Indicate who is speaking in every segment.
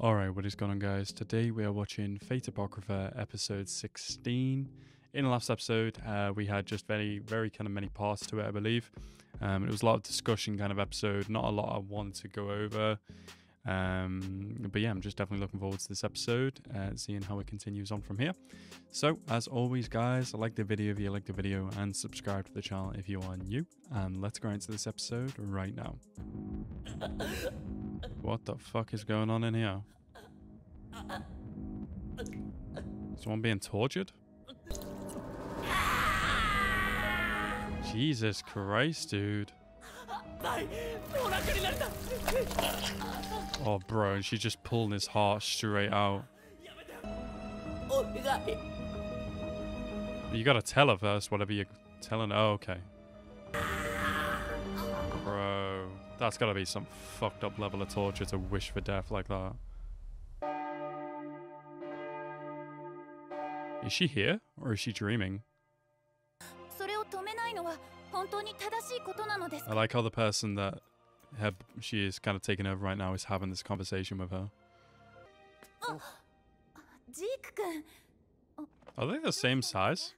Speaker 1: Alright, what is going on, guys? Today we are watching Fate Apocrypha episode 16. In the last episode, uh, we had just very, very kind of many parts to it, I believe. Um, it was a lot of discussion kind of episode, not a lot I wanted to go over. Um, but yeah, I'm just definitely looking forward to this episode, uh, seeing how it continues on from here. So, as always, guys, like the video if you like the video, and subscribe to the channel if you are new. And let's go into this episode right now. What the fuck is going on in here? Someone being tortured? Jesus Christ, dude. Oh, bro, and she's just pulling his heart straight out. You gotta tell her first, whatever you're telling her. Oh, okay. Bro, that's gotta be some fucked up level of torture to wish for death like that. Is she here or is she dreaming? I like how the person that she is kind of taking over right now is having this conversation with her. Are they the same size?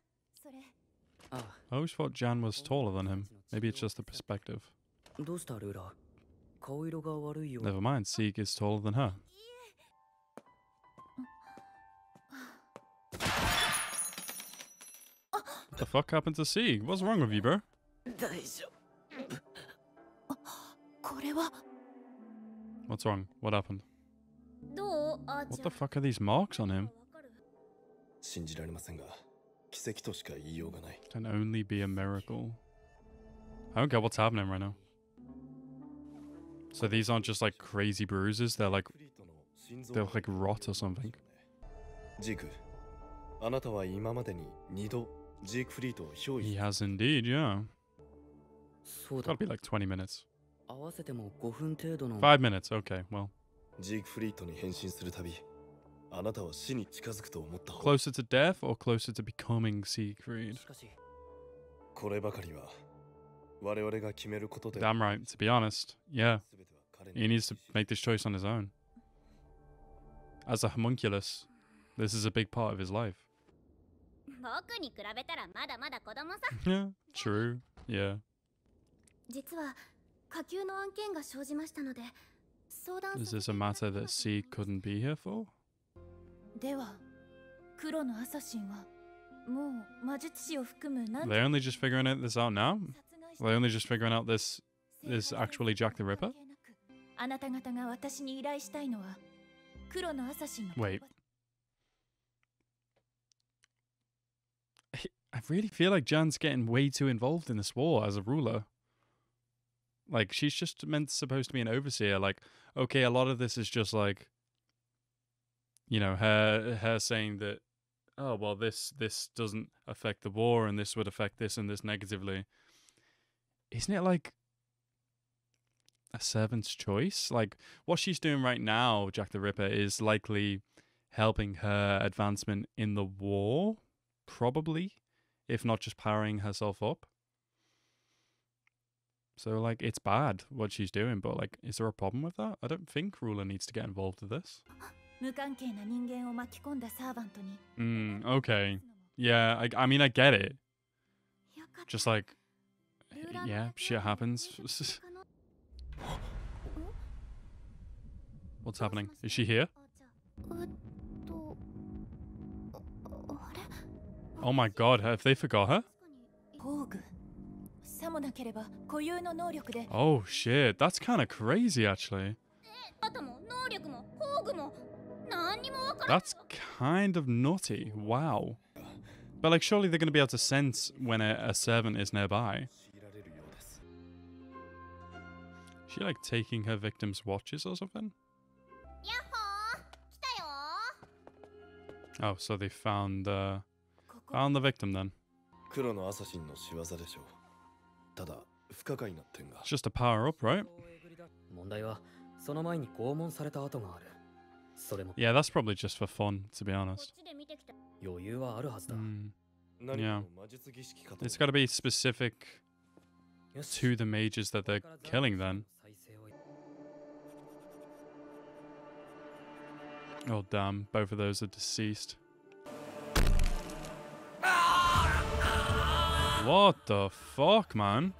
Speaker 2: Oh.
Speaker 1: I always thought Jeanne was taller than him. Maybe it's just the perspective. Never mind, Sieg is taller than her. What the fuck happened to Sieg? What's wrong with you, bro? What's wrong? What happened? What the fuck are these marks on him? Can only be a miracle. I don't care what's happening right now. So these aren't just like crazy bruises, they're like
Speaker 3: フリートの心臓
Speaker 1: they'll like rot or something.
Speaker 3: ジークあなたは今までに2度ジークフリートを憑依
Speaker 1: He has indeed, yeah.
Speaker 2: そうだ
Speaker 1: Gotta be like 20 minutes.
Speaker 2: 合わせても5分程度の
Speaker 1: Five minutes, okay, well.
Speaker 3: ジークフリートに変身するたびあなたは死に近づくと思った方
Speaker 1: Closer to death or closer to becoming Siegfried?
Speaker 2: しかし
Speaker 3: こればかりは
Speaker 1: Damn right, to be honest. Yeah,
Speaker 3: 全ては彼
Speaker 1: he needs to make this choice on his own. As a homunculus, this is a big part of his life.
Speaker 4: 僕に比べたらまだまだ子供さ
Speaker 1: Yeah, true. Yeah.
Speaker 4: 実は火球の案件が生じましたので相談
Speaker 1: Is this a matter that Sieg couldn't be here for?
Speaker 4: では黒のアサシンはもう魔術師を含む何
Speaker 1: They're only just figuring it this out now?
Speaker 4: Are
Speaker 1: they only just figuring out this is actually Jack the Ripper? Wait. I really feel like Jeanne's getting way too involved in this war as a ruler. Like she's just meant supposed to be an overseer. Like, okay, a lot of this is just like you know, her her saying that oh well this this doesn't affect the war and this would affect this and this negatively isn't it like a servant's choice? Like what she's doing right now, Jack the Ripper, is likely helping her advancement in the war, probably, if not just powering herself up. So like it's bad what she's doing, but like is there a problem with that? I don't think Ruler needs to get involved with this. Mm, okay. Yeah, I, I mean I get it. Just like yeah, shit happens. What's happening? Is she here? Oh my god, have they forgot her? Oh shit, that's kind of crazy actually. That's kind of nutty. wow. But like surely they're going to be able to sense when a, a servant is nearby she like taking her victims' watches or something? Oh, so they found
Speaker 4: the uh,
Speaker 1: found the victim then. Just a power up, right? Yeah, that's probably just for fun, to be honest. Mm.
Speaker 3: Yeah.
Speaker 1: It's got to be specific to the mages that they're killing then. Oh, damn. Both of those are deceased. What the fuck, man?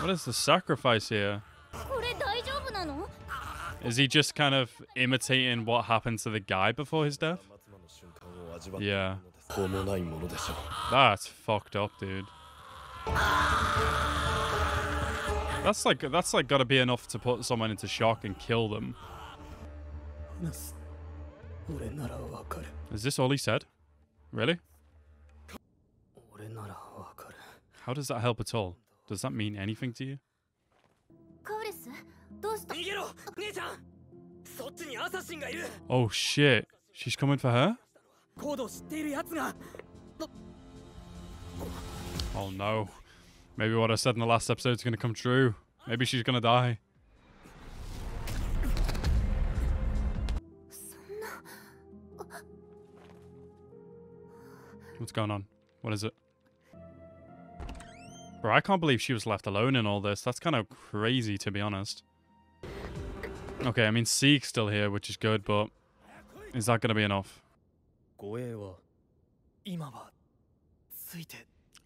Speaker 1: What is the sacrifice here? Is he just kind of imitating what happened to the guy before his death? Yeah. That's fucked up, dude. That's like that's like gotta be enough to put someone into shock and kill them. Is this all he said? Really? How does that help at all? Does that mean anything to you? Oh shit. She's coming for her? Oh no. Maybe what I said in the last episode is going to come true. Maybe she's
Speaker 4: going to die.
Speaker 1: What's going on? What is it? Bro, I can't believe she was left alone in all this. That's kind of crazy, to be honest. Okay, I mean, Sieg's still here, which is good, but is that going to be enough?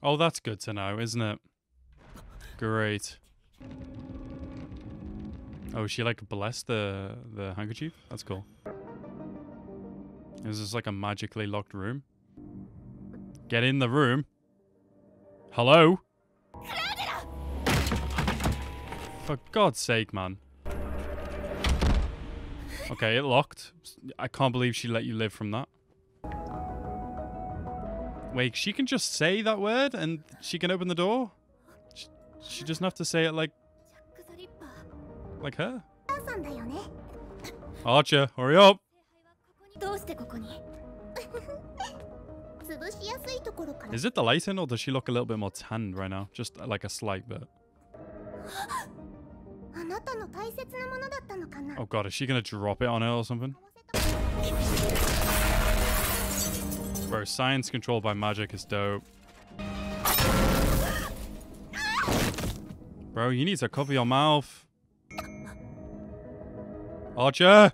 Speaker 1: Oh, that's good to know, isn't it? Great. Oh, she like blessed the the handkerchief? That's cool. Is this like a magically locked room? Get in the room. Hello? For God's sake, man. Okay, it locked. I can't believe she let you live from that. Wait, she can just say that word and she can open the door? She, she doesn't have to say it like... Like her? Archer, hurry up! Is it the lighting or does she look a little bit more tanned right now? Just uh, like a slight bit. Oh god, is she gonna drop it on her or something? Bro, science controlled by magic is dope. Bro, you need to cover your mouth. Archer!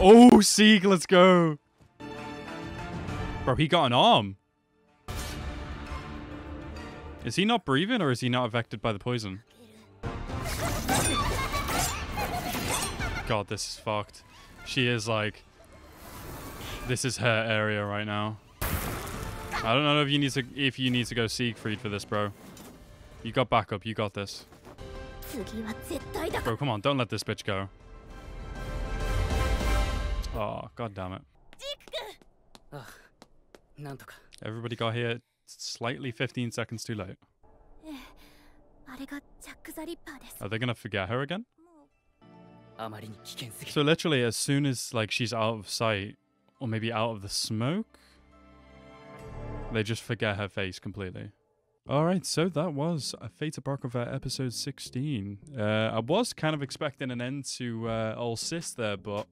Speaker 1: Oh, Sieg, let's go. Bro, he got an arm. Is he not breathing or is he not affected by the poison? God, this is fucked. She is like... This is her area right now. I don't know if you need to if you need to go Siegfried for this, bro. You got backup. You got this. Bro, come on. Don't let this bitch go. Oh, god damn it. Everybody got here slightly 15 seconds too late. Are they gonna forget her again? So literally as soon as like she's out of sight, or maybe out of the smoke, they just forget her face completely. Alright, so that was a Fate Apocrypha episode 16. Uh, I was kind of expecting an end to uh, old sis there, but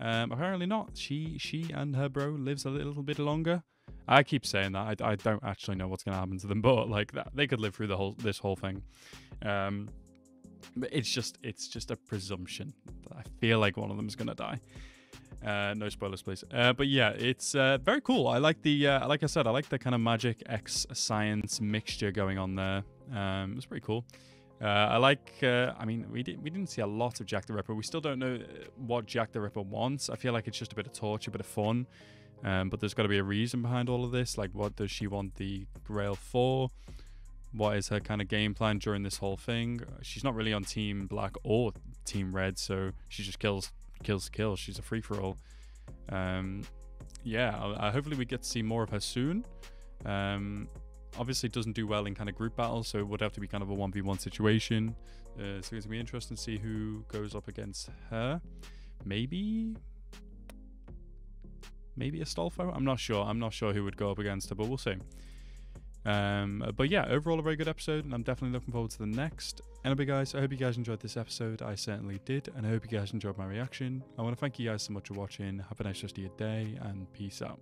Speaker 1: um, apparently not. She she and her bro lives a little bit longer. I keep saying that. I, I don't actually know what's going to happen to them, but like that, they could live through the whole this whole thing. Um, but it's just it's just a presumption. I feel like one of them is gonna die. Uh, no spoilers, please. Uh, but yeah, it's uh, very cool. I like the uh, like I said, I like the kind of magic X science mixture going on there. Um, it's pretty cool. Uh, I like. Uh, I mean, we didn't we didn't see a lot of Jack the Ripper. We still don't know uh, what Jack the Ripper wants. I feel like it's just a bit of torture, a bit of fun. Um, but there's got to be a reason behind all of this. Like, what does she want the Grail for? What is her kind of game plan during this whole thing? She's not really on Team Black or Team Red, so she just kills, kills, kills. She's a free for all. Um, yeah, hopefully we get to see more of her soon. Um, obviously, doesn't do well in kind of group battles, so it would have to be kind of a one v one situation. Uh, so it's gonna be interesting to see who goes up against her. Maybe maybe Astolfo. I'm not sure. I'm not sure who would go up against her, but we'll see. Um, but yeah, overall a very good episode, and I'm definitely looking forward to the next. Anyway, guys, I hope you guys enjoyed this episode. I certainly did, and I hope you guys enjoyed my reaction. I want to thank you guys so much for watching. Have a nice rest of your day, and peace out.